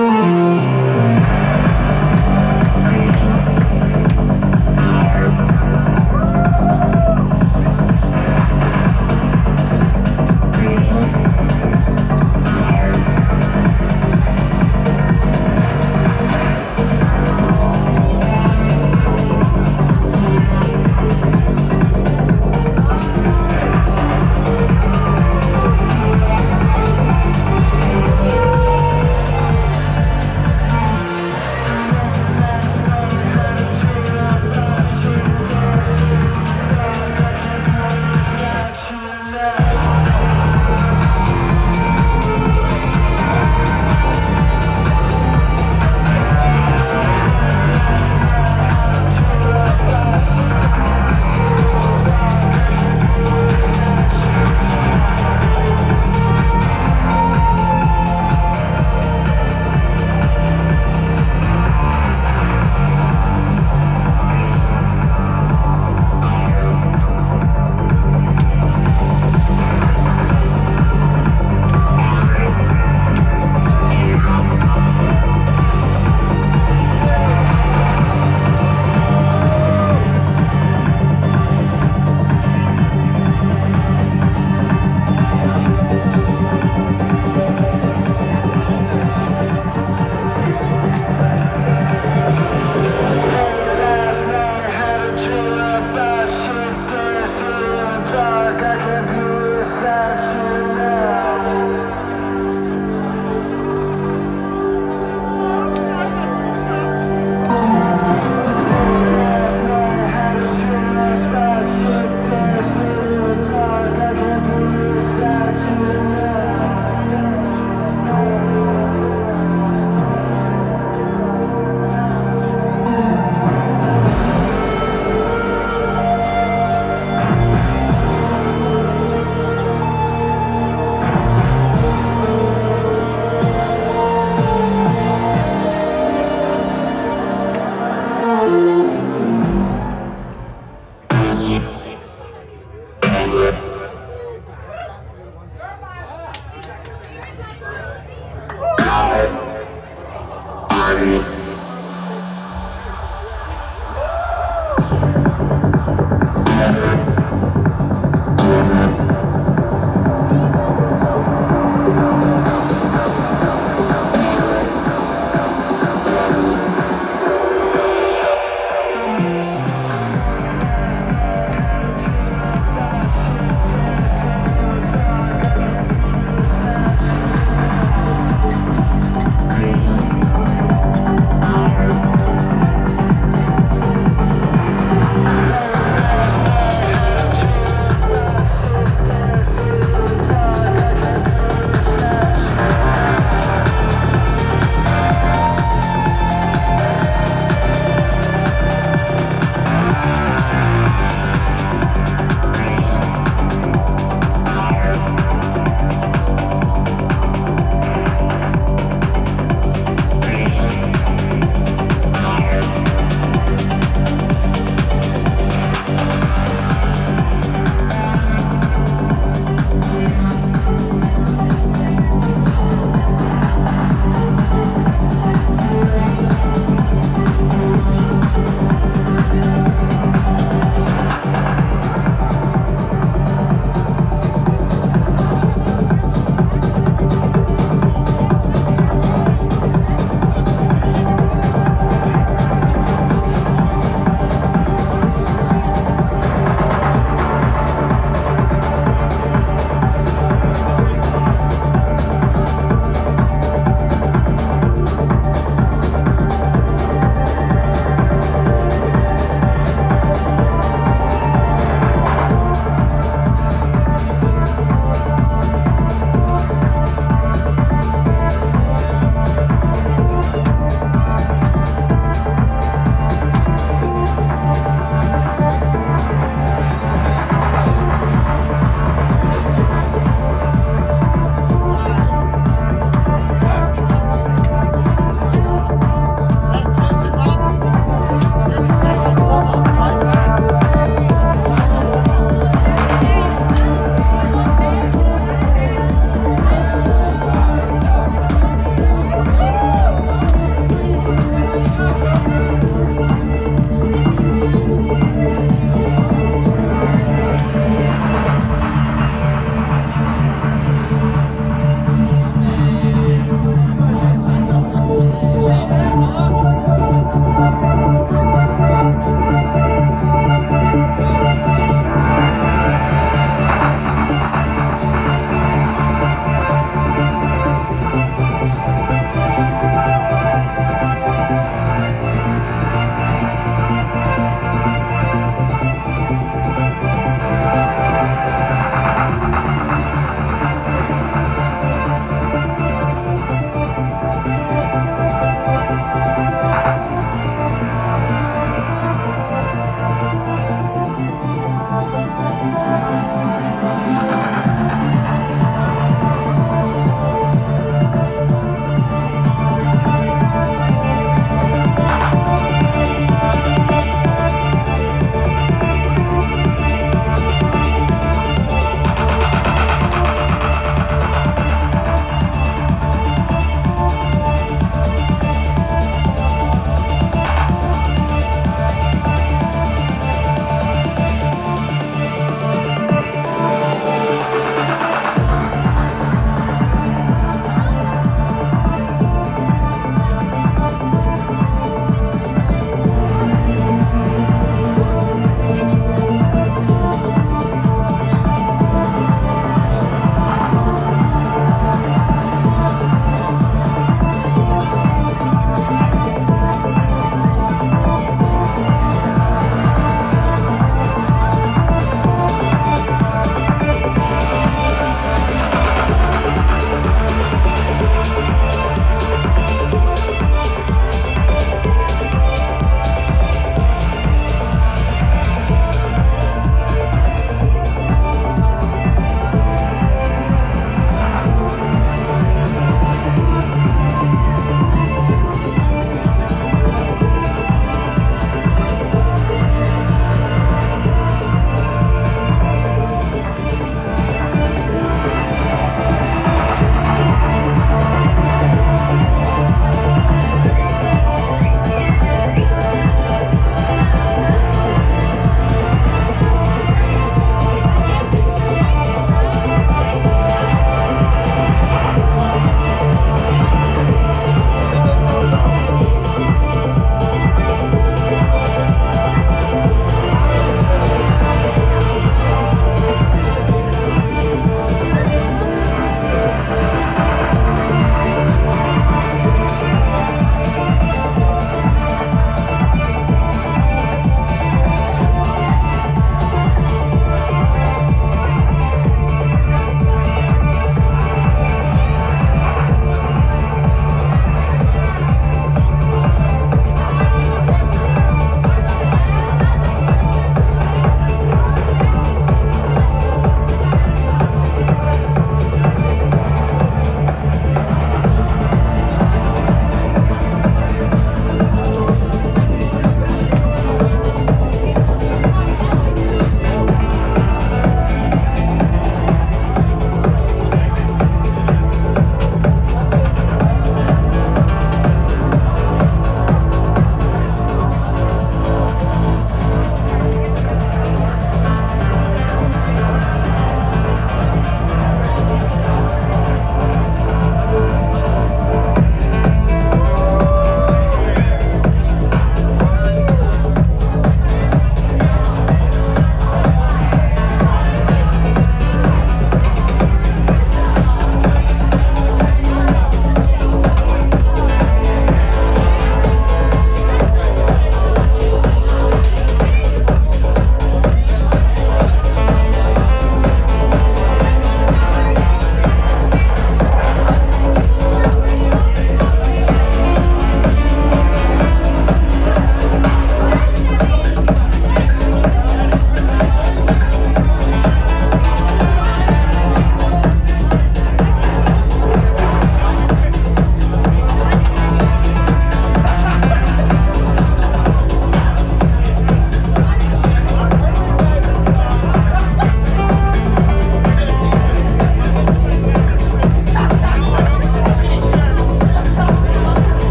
Mm-hmm.